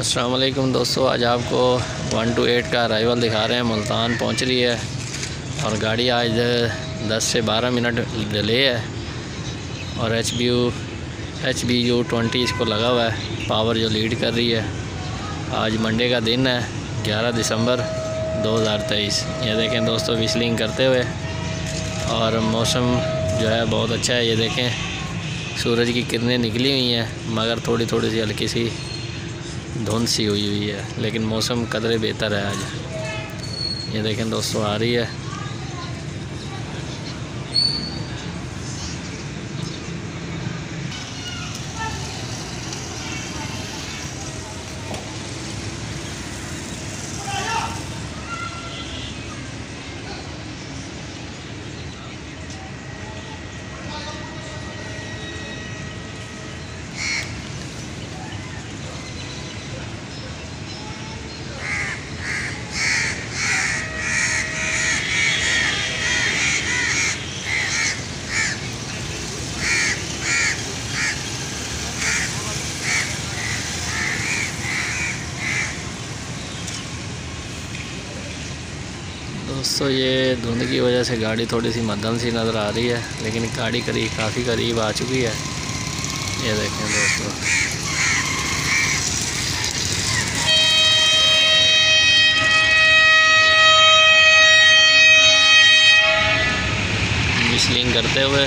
असलम दोस्तों, आज आपको वन टू एट का अराइवल दिखा रहे हैं। मुल्तान पहुँच रही है और गाड़ी आज 10 से 12 मिनट डिले है और H B U H B U twenty इसको लगा हुआ है। पावर जो लीड कर रही है, आज मंडे का दिन है 11 दिसंबर 2023 ये देखें दोस्तों विस्लिंग करते हुए और मौसम जो है बहुत अच्छा है। ये देखें, सूरज की किरणें निकली हुई हैं, मगर थोड़ी थोड़ी सी हल्की सी धुंध सी हुई हुई है, लेकिन मौसम कदरे बेहतर है आज। ये देखें दोस्तों, आ रही है। दोस्तों, ये धुंध की वजह से गाड़ी थोड़ी सी मध्यम सी नज़र आ रही है, लेकिन गाड़ी करीब, काफ़ी करीब आ चुकी है। ये देखें दोस्तों। मिसलिंग करते हुए